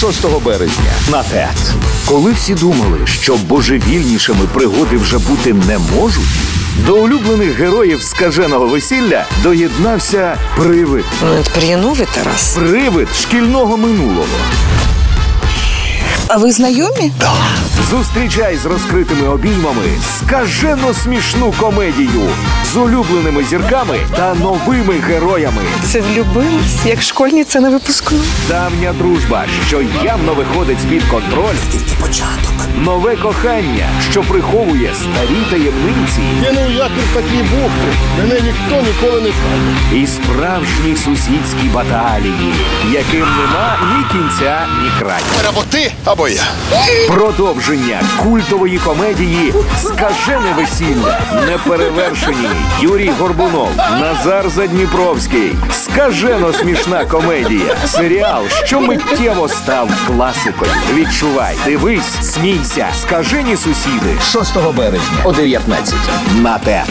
6 березня на ТЕТ. Коли всі думали, що божевільнішими пригоди вже бути не можуть, до улюблених героїв скаженого весілля доєднався привид. Ну, тепер я новий Тарас. Привид шкільного минулого. А ви знайомі? Зустрічай з розкритими обіймами скажено смішну комедію з улюбленими зірками та новими героями. Це влюбилась, як школьниця на випускну. Давня дружба, що явно виходить з-під контролю. Нове кохання, що приховує старі таємниці. Кинув якір в такій бухті, мене ніхто ніколи не каже. І справжні сусідські баталії, яким нема ні кінця, ні краю. Або ти, або я. Продовження культової комедії Скажене весілля. Неперевершені Юрій Горбунов, Назар Задніпровський. Скажено смішна комедія. Серіал, що миттєво став класикою. Відчувай, дивись, смійся. Скажені сусіди. 6 березня о 19 на ТЕТ.